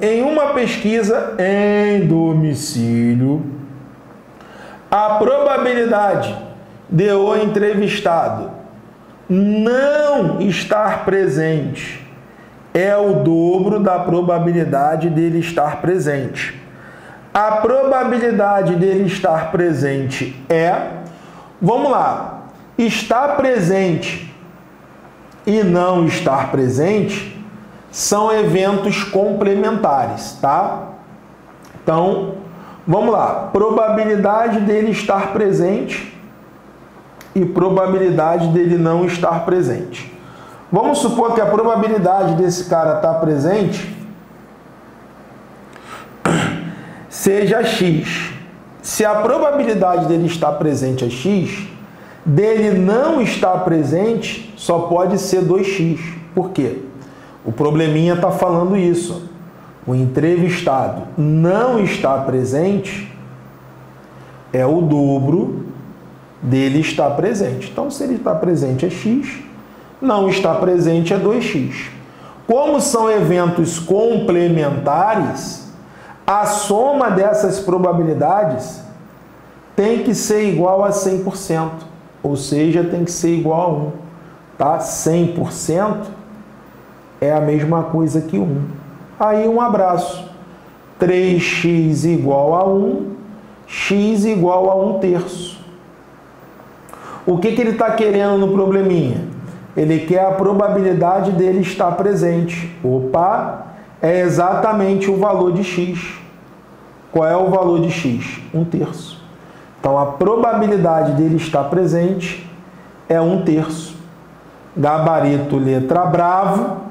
Em uma pesquisa em domicílio, a probabilidade de o entrevistado não estar presente é o dobro da probabilidade dele estar presente. A probabilidade dele estar presente é, vamos lá, estar presente e não estar presente são eventos complementares, tá? Então, vamos lá. Probabilidade dele estar presente e probabilidade dele não estar presente. Vamos supor que a probabilidade desse cara estar presente seja x. Se a probabilidade dele estar presente é x, dele não estar presente só pode ser 2x. Por quê? O probleminha está falando isso. O entrevistado não está presente é o dobro dele estar presente. Então, se ele está presente é x, não está presente é 2x. Como são eventos complementares, a soma dessas probabilidades tem que ser igual a 100%, ou seja, tem que ser igual a 1. Tá? 100% é a mesma coisa que 1. Aí um abraço. 3x igual a 1, x igual a 1 terço. O que, que ele está querendo no probleminha? Ele quer a probabilidade dele estar presente. Opa, é exatamente o valor de x. Qual é o valor de x? 1 terço. Então a probabilidade dele estar presente é 1 terço. Gabarito letra bravo